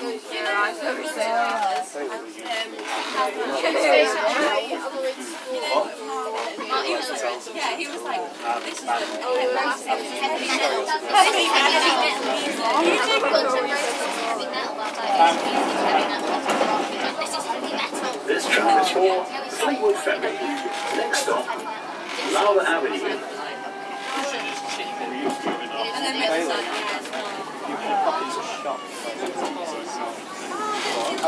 Yeah, he was like, this is track is for Fleetwood Ferry. Next stop, Lowther Avenue.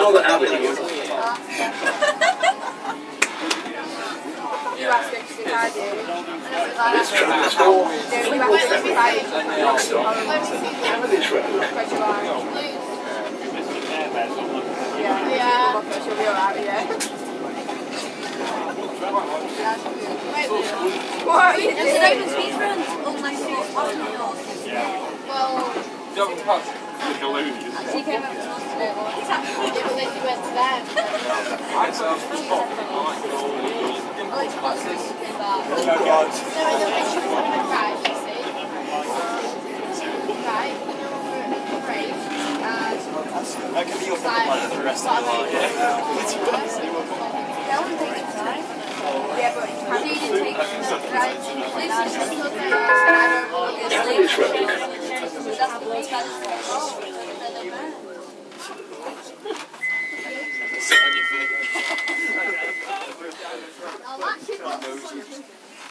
They're like Google ACDC box. Or Very, very. Lowther Avenue. You ask everything I do. This track is for No, you ask everything I do. Next stop, Cavendish Road. Because you are. Yeah. Yeah. Because you'll be alright, yeah. What are you There's doing? an open speed run. Oh my god. Well, She came up to us today. Well, he's then you went to them. Oh god. No, I don't think you want to drive, you see. Right, great. And That can be your plan for the rest of your life. no one takes it time. Yeah, but you can't. He didn't take Right. Just looked at Cavendish Road. That's the most bad. Sit on your feet.